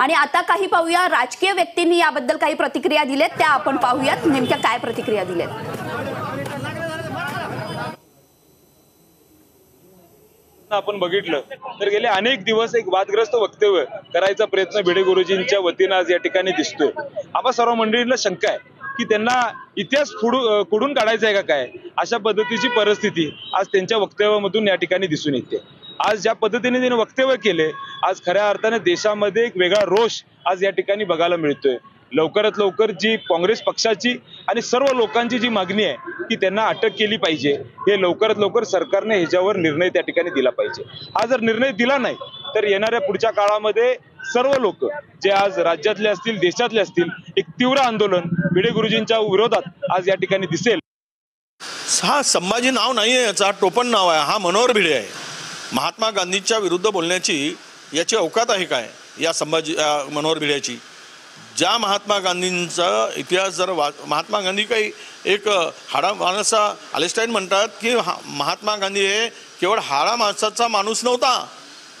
आणि आता काही पाहूया राजकीय व्यक्तींनी याबद्दल काही प्रतिक्रिया दिल्यात त्या आपण पाहूयात. नेमक्या काय प्रतिक्रिया दिल्यात आपण बघितलं तर गेले अनेक दिवस एक वादग्रस्त वक्तव्य करायचा प्रयत्न भिडे गुरुजींच्या वतीनं आज या ठिकाणी दिसतोय. आपण सर्व मंडळींना शंका आहे की त्यांना इतिहास फुडू कुडून काढायचा आहे का काय? अशा पद्धतीची परिस्थिती आज त्यांच्या वक्तव्यामधून या ठिकाणी दिसून येते. आज ज्या पद्धतीने त्यांनी वक्तव्य केले आज खऱ्या अर्थाने देशामध्ये एक वेगळा रोष आज या ठिकाणी बघायला मिळतोय. लवकरात लवकर जी काँग्रेस पक्षाची आणि सर्व लोकांची जी मागणी आहे की त्यांना अटक केली पाहिजे. हे लवकरात लवकर सरकारने ह्याच्यावर निर्णय त्या ठिकाणी दिला पाहिजे. हा जर निर्णय दिला नाही तर येणाऱ्या पुढच्या काळामध्ये सर्व लोक जे आज राज्यातले असतील देशातले असतील एक तीव्र आंदोलन भिडे गुरुजींच्या विरोधात आज या ठिकाणी दिसेल. हा संभाजी नाव नाही आहे याचा टोपण नाव आहे. हा मनोहर भिडे आहे. महात्मा गांधींच्या विरुद्ध बोलण्याची याची अवकात आहे काय? या संभाजी मनोहर भिड्याची. ज्या महात्मा गांधींचा इतिहास जर वा महात्मा गांधी काही एक हाडा माणसा आलेस्टाईन म्हणतात की हा महात्मा गांधी हे केवळ हाडा माणसाचा माणूस नव्हता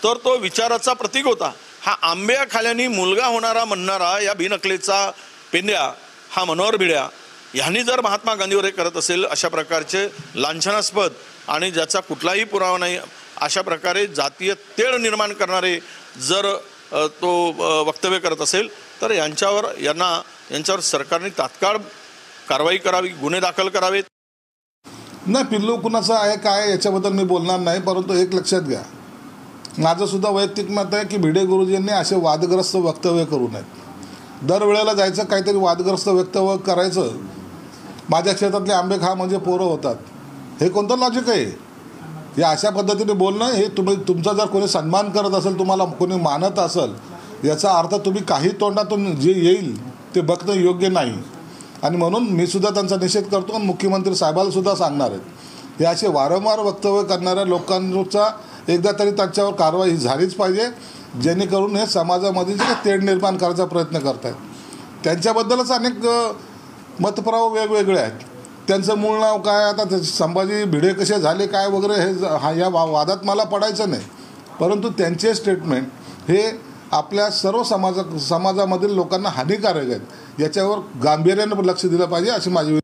तर तो विचाराचा प्रतीक होता. हा आंब्या खाल्याने मुलगा होणारा म्हणणारा या बिनकलेचा पेंड्या हा मनोहर भिड्या ह्यांनी जर महात्मा गांधीवर हे करत असेल अशा प्रकारचे लांछनास्पद आणि ज्याचा कुठलाही पुरावा नाही अशा प्रकारे जातीय तेळ निर्माण करणारे जर तो वक्तव्य करत असेल तर यांच्यावर यांना यांच्यावर सरकारने तात्काळ कारवाई करावी गुन्हे दाखल करावेत. नाही पिल्लू कुणाचं आहे काय याच्याबद्दल मी बोलणार नाही परंतु एक लक्षात घ्या. माझं सुद्धा वैयक्तिक मत आहे की भिडे गुरुजींनी असे वादग्रस्त वक्तव्य करू नयेत. दरवेळेला जायचं काहीतरी वादग्रस्त वक्तव्य करायचं. माझ्या शेतातले आंबे खा म्हणजे पोरं होतात. हे कोणतं लॉजिक आहे? या अशा पद्धतीने बोलणं हे तुम्ही तुमचा जर कोणी सन्मान करत असेल तुम्हाला कोणी मानत असेल याचा अर्थ तुम्ही काही तोंडातून जे येईल ते बघणं योग्य नाही. आणि म्हणून मी सुद्धा त्यांचा निषेध करतो आणि मुख्यमंत्री साहेबाला सुद्धा सांगणार आहेत हे असे वारंवार वक्तव्य करणाऱ्या लोकांचा एकदा तरी त्यांच्यावर कारवाई झालीच पाहिजे जेणेकरून हे समाजामध्ये जे तेढ निर्माण करायचा प्रयत्न करत आहेत त्यांच्याबद्दलच अनेक मतप्रभाव वेगवेगळे आहेत. त्यांचं मूळ नाव काय? आता संभाजी भिडे कसे झाले काय वगैरे हे हा या वा वादात मला पडायचं नाही. परंतु त्यांचे स्टेटमेंट हे आपल्या सर्व समाजा समाजामधील लोकांना हानिकारक आहेत. याच्यावर गांभीर्यानं लक्ष दिलं पाहिजे अशी माझी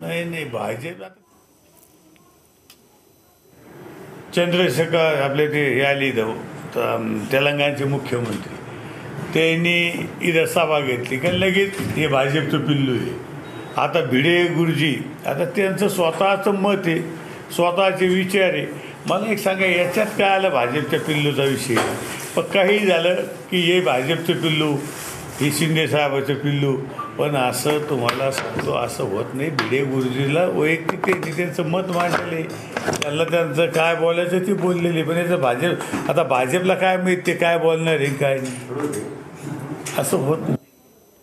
नाही नाही भाजप चंद्रशेखर आपले ते हे आले तेलंगणचे मुख्यमंत्री. त्यांनी इथं सभा घेतली का लगेच हे भाजपचं पिल्लू आहे. आता भिडे गुरुजी आता त्यांचं स्वतःचं मत आहे स्वतःचे विचार आहे. मला एक सांगा याच्यात काय आलं भाजपच्या पिल्लूचा विषय? पण काही झालं की हे भाजपचं पिल्लू हे शिंदेसाहेबाचं पिल्लू पण असं तुम्हाला सांगतो असं होत नाही. भिडे गुरुजीला वैयक्तिक त्यांनी त्यांचं मत मांडलेले त्यांना त्यांचं काय बोलायचं ते बोललेले पण याचं भाजप आता भाजपला काय माहीत काय बोलणार आहे काय नाही? असं होत नाही.